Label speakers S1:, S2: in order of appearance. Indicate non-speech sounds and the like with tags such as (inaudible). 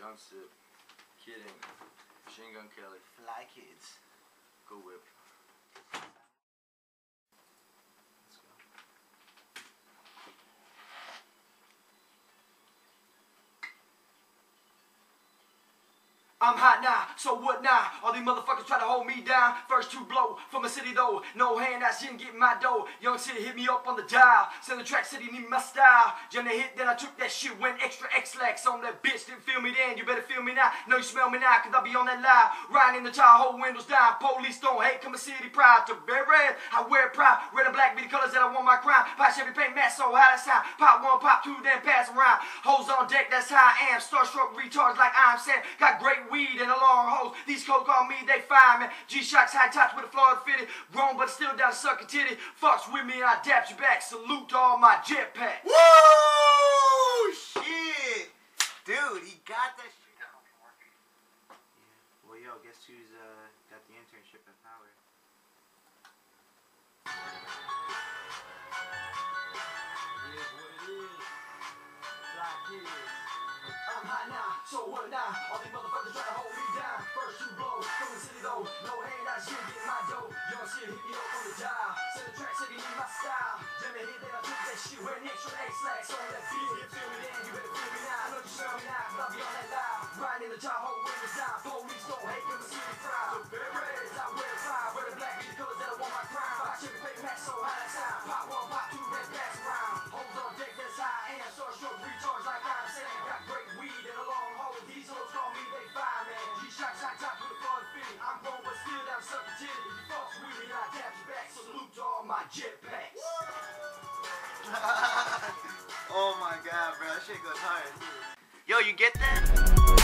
S1: Young Sipp, Kidding, Machine Gun Kelly,
S2: Fly Kids.
S1: Kool Whip.
S3: I'm hot now, so what now? All these motherfuckers try to hold me down. First two blow from a city though. No hand, I shouldn't get my dough. Young City hit me up on the dial. Send the track city need my style. Jam the hit, then I took that shit. Went extra Ex-Lax on that bitch. Didn't feel me then, you better feel me now. Know you smell me now, cause I be on that live. Riding in the Tahoe, windows down. Police don't hate, come a city proud. To bear red, I wear proud. Red and black be the colors that I want my crown. Pop Chevy paint matte, so how that sound? Pop one, pop two, then pass around. Hoes on deck, that's how I am. Starstruck retards like I'm saying. Got great weed and a long hose. These coke on me, they fine, man. G-Shocks high tops with a Florida fitted. Grown, but still down to titty. Fucks with me I dap you back. Salute to all my jetpacks.
S2: Woo! Shit! Dude, he got that shit. Yeah. Well, yo, guess who's uh, got the internship at Power?
S3: So what now? All these motherfuckers try to hold me down. First two blows from the city though. No hand, I shit get my dough. Young shit hit me up on the dial. Send the track city need my style. Jam the hit, then I took that shit. Wearing extra Ex-Lax on that beat. You feel me then, you better feel me now. I know you smell me now, cause I be on that loud. Riding in the Tahoe, windows down. Police don't hate, cause the city proud. So titty. If you fucks with I you back. Salute to all my jetpacks. (laughs)
S2: oh my god, bro. That shit goes hard. Yo, you get that?